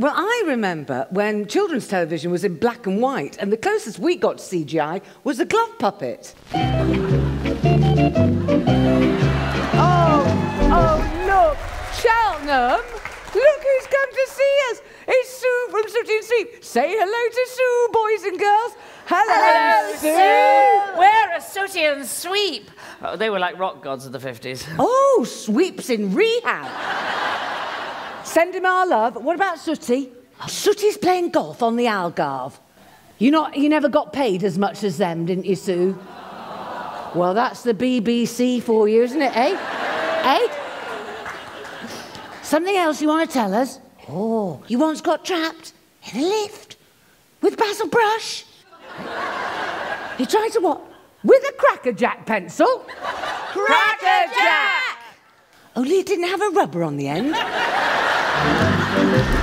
Well, I remember when children's television was in black and white, and the closest we got to CGI was a glove puppet. Oh, oh, look, Cheltenham. Look who's come to see us. It's Sue from Sooty and Sweep. Say hello to Sue, boys and girls. Hello, Sue. We're a sooty and sweep. Oh, they were like rock gods of the 50s. Oh, Sweep's in rehab. Send him our love. What about Sooty? Sooty's playing golf on the Algarve. You not, you never got paid as much as them, didn't you, Sue? Well, that's the BBC for you, isn't it, eh? eh? Something else you want to tell us? Oh, you once got trapped in a lift with Basil Brush. You tried to what? With a Crackerjack pencil? Crackerjack! Only it didn't have a rubber on the end. Thank you.